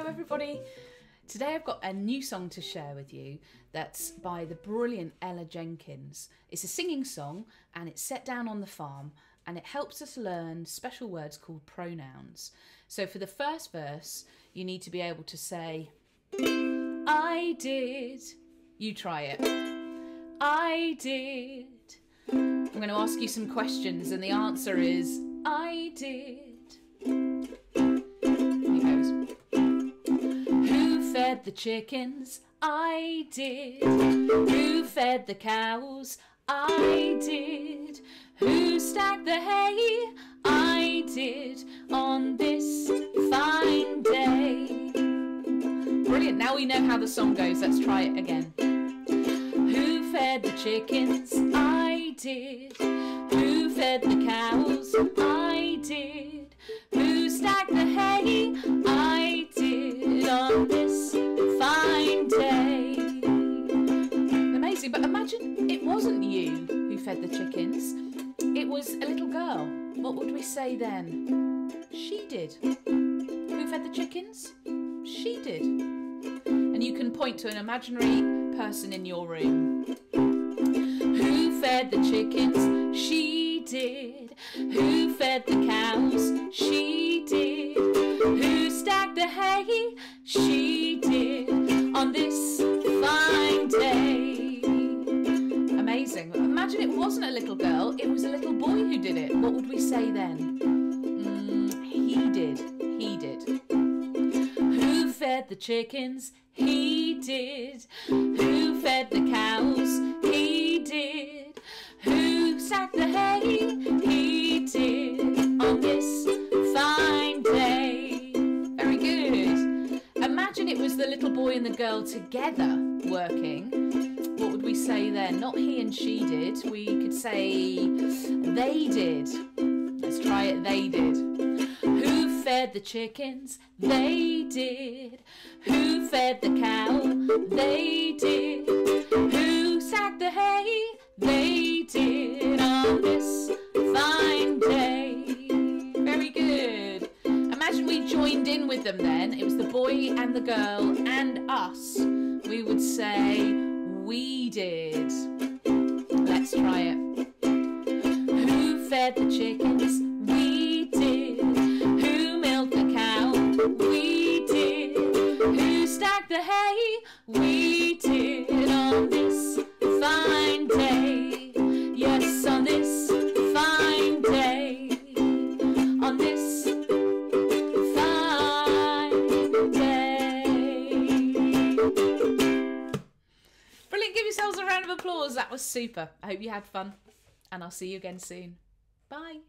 Hello, everybody. Today I've got a new song to share with you that's by the brilliant Ella Jenkins. It's a singing song and it's set down on the farm and it helps us learn special words called pronouns. So for the first verse, you need to be able to say, I did. You try it. I did. I'm going to ask you some questions and the answer is, I did. Fed the chickens? I did. Who fed the cows? I did. Who stacked the hay? I did on this fine day. Brilliant. Now we know how the song goes. Let's try it again. Who fed the chickens? I did. Who fed the cows? Was a little girl. What would we say then? She did. Who fed the chickens? She did. And you can point to an imaginary person in your room. Who fed the chickens? She did. Who fed the cows? She did. Who stacked the hay? She Imagine it wasn't a little girl, it was a little boy who did it. What would we say then? Mm, he did. He did. Who fed the chickens? He did. Who fed the cows? He did. Who sacked the hay? He did. On this fine day. Very good. Imagine it was the little boy and the girl together working. What would we say then? Not he and she did. We could say they did. Let's try it. They did. Who fed the chickens? They did. Who fed the cow? They did. Who sacked the hay? They did on this fine day. Very good. Imagine we joined in with them then. It was the boy and the girl and us. We would say, we did. Let's try it. Who fed the chickens? We did. Who milked the cow? We did. Who stacked the hay? We yourselves a round of applause. That was super. I hope you had fun. And I'll see you again soon. Bye.